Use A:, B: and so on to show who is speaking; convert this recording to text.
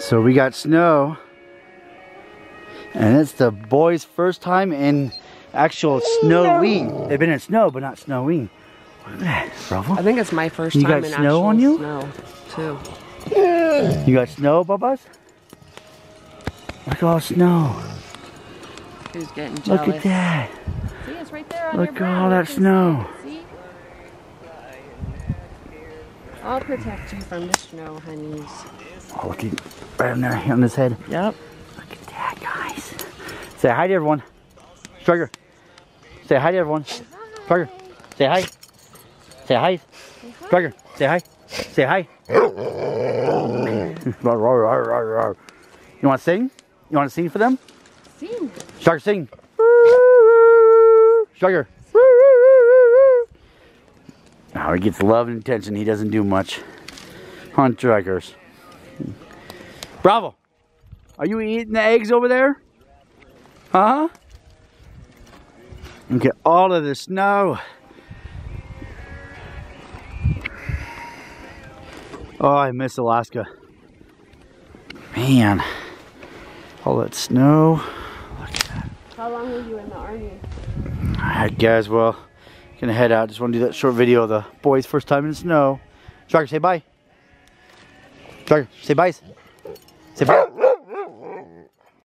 A: So we got snow. And it's the boys' first time in actual snowing. They've been in snow, but not snowing. Look at that, Bravo.
B: I think it's my first
A: You
B: time
A: got
B: in
A: snow
B: actual
A: on you?
B: Snow, too.
A: You got snow, Bubba's? Look at all snow.
B: Who's getting jealous?
A: Look at that.
C: See, it's right there on
A: Look at all that
C: can
A: snow.
C: see it. See? I'll protect you from the snow, honeys.
A: Oh, look at right on there on his head.
B: Yep.
A: Look at that, guys. Say hi to everyone. Stryker. Say hi to everyone. Stryker. Say hi. Say hi. Stryker. Say hi. Say hi. you want to sing? You want to sing for them?
C: Sing.
A: Stryker, sing. Stryker. Now he gets love and attention. He doesn't do much Hunt strikers. Bravo. Are you eating the eggs over there? Huh? Look at all of the snow. Oh, I miss Alaska. Man, all that snow. Look at that.
C: How long were you in the army?
A: I guess, well, gonna head out. Just wanna do that short video of the boys' first time in the snow. Stryker, say bye. Stryker, say bye. Say bye.